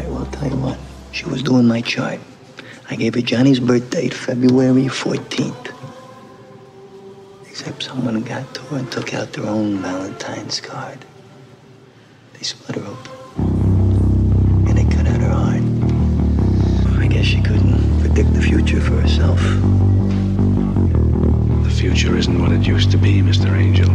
I will tell you what. She was doing my chart. I gave her Johnny's birth date, February 14th. Except someone got to her and took out their own Valentine's card. They split her open. And they cut out her heart. I guess she couldn't predict the future for herself. The future isn't what it used to be, Mr. Angel.